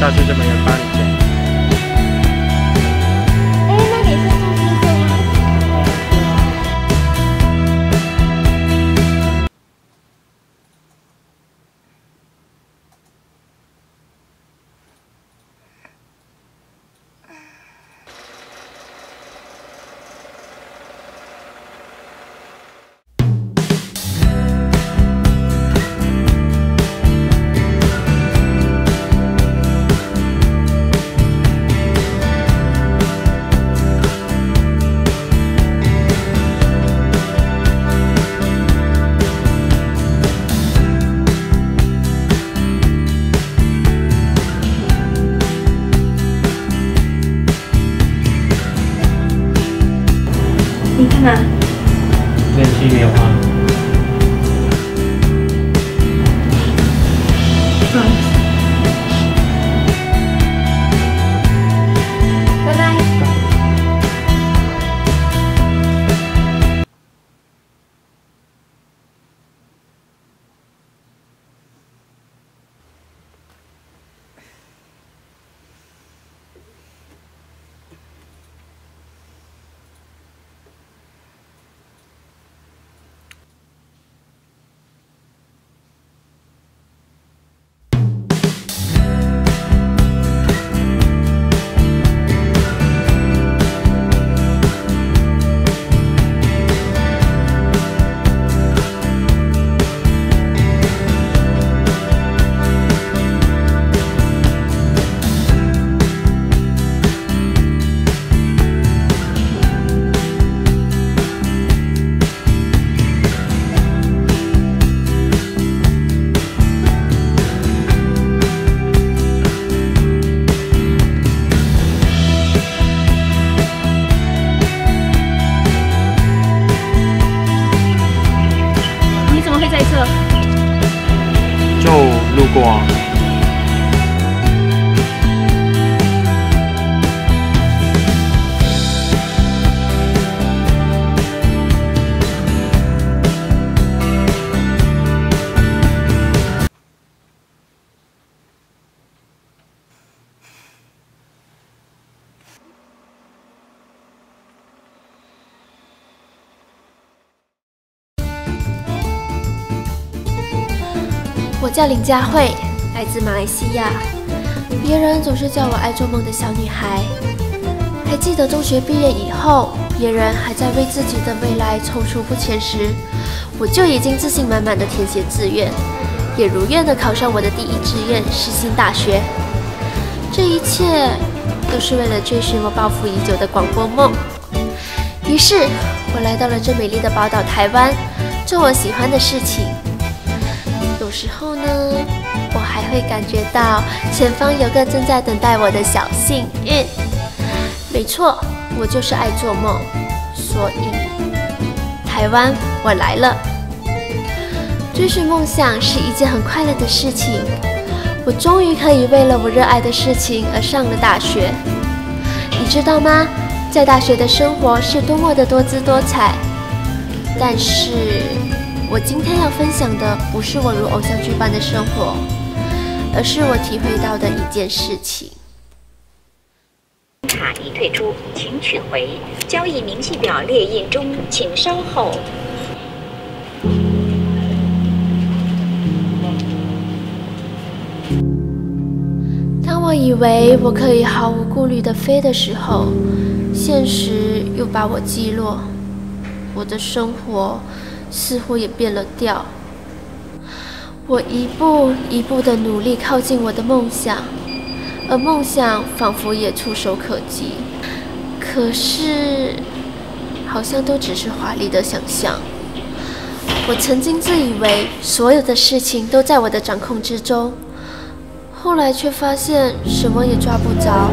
心点哦，下次就没人帮你干嘛？练习棉花。路过。我叫林佳慧，来自马来西亚。别人总是叫我爱做梦的小女孩。还记得中学毕业以后，别人还在为自己的未来踌躇不前时，我就已经自信满满的填写志愿，也如愿的考上我的第一志愿世新大学。这一切都是为了追寻我抱负已久的广播梦。于是，我来到了这美丽的宝岛台湾，做我喜欢的事情。有时候呢，我还会感觉到前方有个正在等待我的小幸运。没错，我就是爱做梦，所以台湾我来了。追寻梦想是一件很快乐的事情，我终于可以为了我热爱的事情而上了大学。你知道吗？在大学的生活是多么的多姿多彩，但是。我今天要分享的不是我如偶像剧般的生活，而是我体会到的一件事情。卡已退出，请取回。交易明细表列印中，请稍后。当我以为我可以毫无顾虑地飞的时候，现实又把我击落。我的生活似乎也变了调。我一步一步地努力靠近我的梦想，而梦想仿佛也触手可及。可是，好像都只是华丽的想象。我曾经自以为所有的事情都在我的掌控之中，后来却发现什么也抓不着。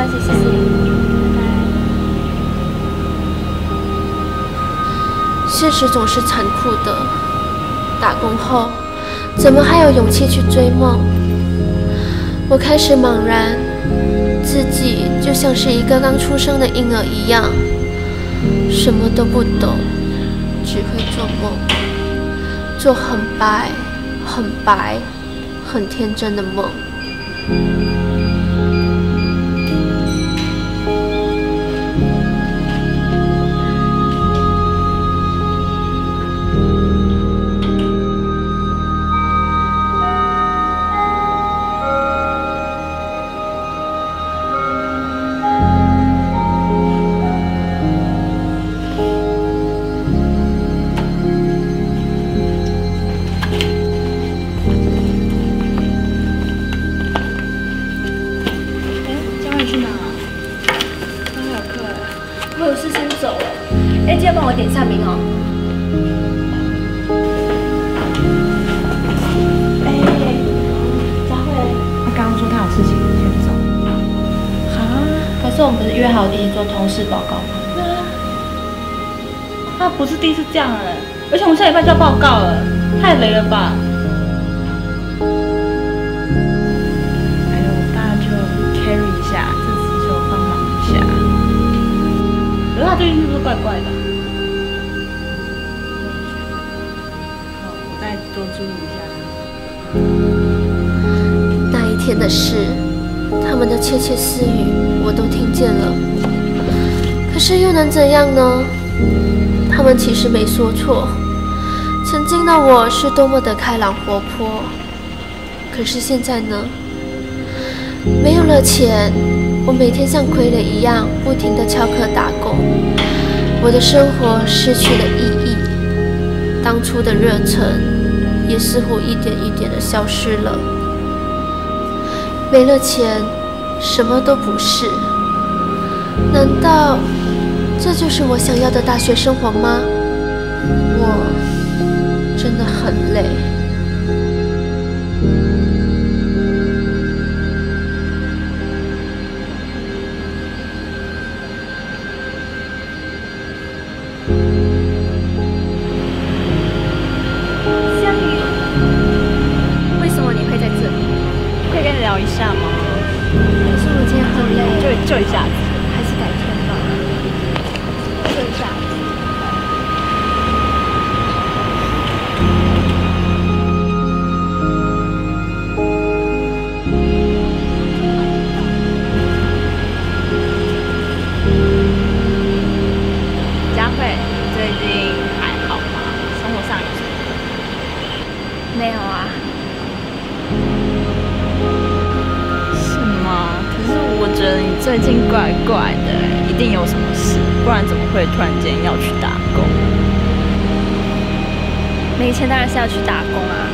关系，谢谢。现实总是残酷的。打工后，怎么还有勇气去追梦？我开始茫然，自己就像是一个刚出生的婴儿一样，什么都不懂，只会做梦，做很白、很白、很天真的梦。事先走了。哎，记得帮我点一下名哦。哎，佳慧，他刚刚说他有事情先走。啊？可是我们不是约好一起做同事报告吗？他不是第一次这样了，而且我们下礼拜就要报告了，太雷了吧？怪怪的？我再多注意一下。那一天的事，他们的窃窃私语我都听见了。可是又能怎样呢？他们其实没说错。曾经的我是多么的开朗活泼，可是现在呢？没有了钱，我每天像傀儡一样不停地翘课打工，我的生活失去了意义，当初的热忱也似乎一点一点的消失了。没了钱，什么都不是。难道这就是我想要的大学生活吗？我真的很累。不然怎么会突然间要去打工？没钱当然是要去打工啊。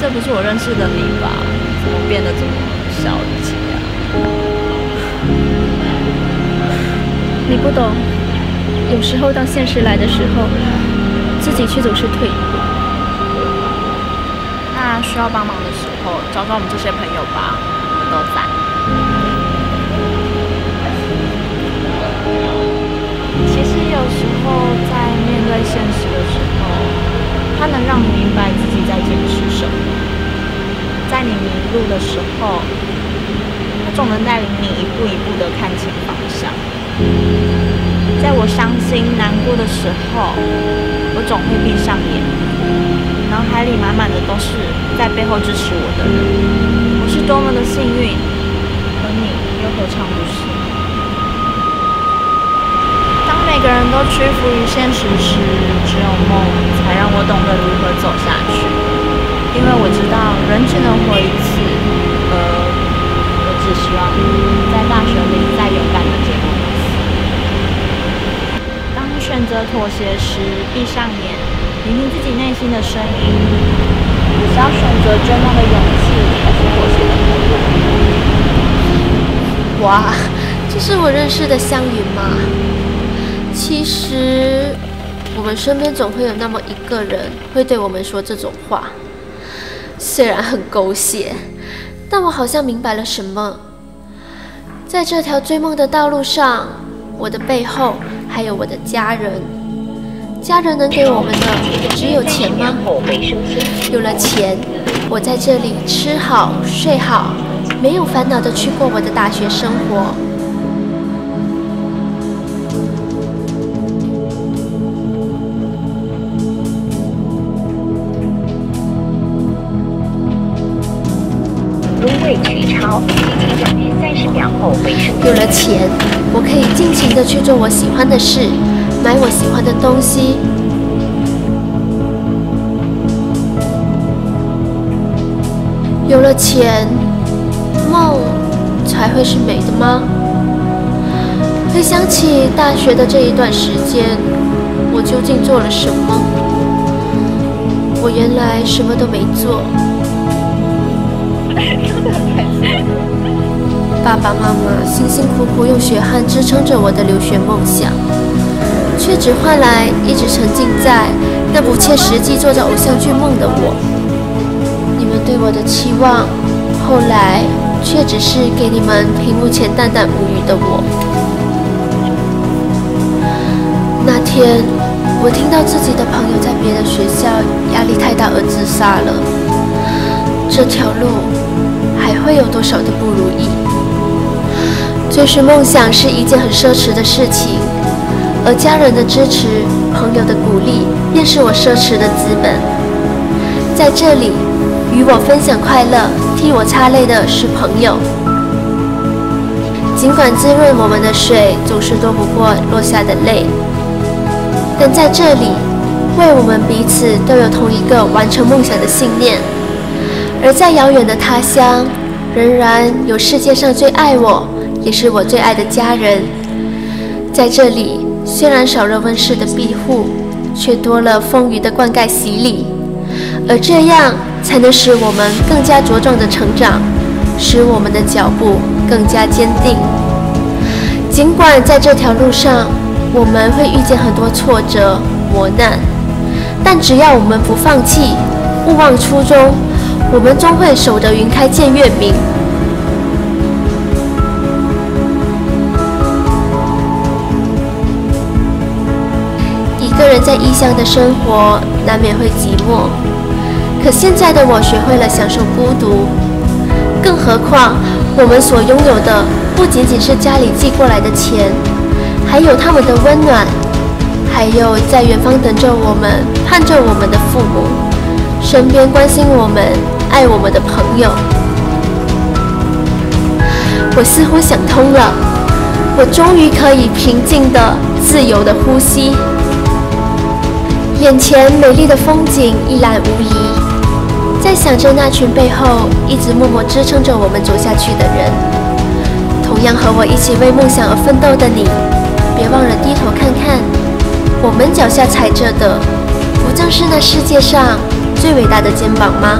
这不是我认识的你吧？怎么变得这么消极啊？你不懂，有时候当现实来的时候，自己却总是退一步。那需要帮忙的时候，找找我们这些朋友吧，我们都在。时候在面对现实的时候，它能让你明白自己在坚持什么。在你迷路的时候，它总能带领你一步一步的看清方向。在我伤心难过的时候，我总会闭上眼，脑海里满满的都是在背后支持我的人。我是多么的幸运，而你又何尝不是？当每个人都屈服于现实时，只有梦才让我懂得如何走下去。因为我知道人只能活一次，而我只希望在大学里再勇敢的结果一次。当你选择妥协时，闭上眼，聆听自己内心的声音。你是要选择追梦的勇气，还是妥协的懦弱？哇，这是我认识的湘云吗？其实，我们身边总会有那么一个人会对我们说这种话，虽然很狗血，但我好像明白了什么。在这条追梦的道路上，我的背后还有我的家人。家人能给我们的只有钱吗？有了钱，我在这里吃好睡好，没有烦恼的去过我的大学生活。有了钱，我可以尽情的去做我喜欢的事，买我喜欢的东西。有了钱，梦才会是美的吗？回想起大学的这一段时间，我究竟做了什么？我原来什么都没做。爸爸妈妈辛辛苦苦用血汗支撑着我的留学梦想，却只换来一直沉浸在那不切实际、做着偶像剧梦的我。你们对我的期望，后来却只是给你们屏幕前淡淡无语的我。那天，我听到自己的朋友在别的学校压力太大而自杀了。这条路还会有多少的不如意？追寻梦想是一件很奢侈的事情，而家人的支持、朋友的鼓励，便是我奢侈的资本。在这里，与我分享快乐、替我擦泪的是朋友。尽管滋润我们的水总是多不过落下的泪，但在这里，为我们彼此都有同一个完成梦想的信念。而在遥远的他乡，仍然有世界上最爱我，也是我最爱的家人。在这里，虽然少了温室的庇护，却多了风雨的灌溉洗礼，而这样才能使我们更加茁壮的成长，使我们的脚步更加坚定。尽管在这条路上，我们会遇见很多挫折磨难，但只要我们不放弃，勿忘初衷。我们终会守得云开见月明。个人在异乡的生活，难免会寂寞。可现在的我学会了享受孤独，更何况我们所拥有的不仅仅是家里寄过来的钱，还有他们的温暖，还有在远方等着我们、盼着我们的父母，身边关心我们。爱我们的朋友，我似乎想通了，我终于可以平静的、自由的呼吸。眼前美丽的风景一览无遗，在想着那群背后一直默默支撑着我们走下去的人，同样和我一起为梦想而奋斗的你，别忘了低头看看，我们脚下踩着的，不正是那世界上最伟大的肩膀吗？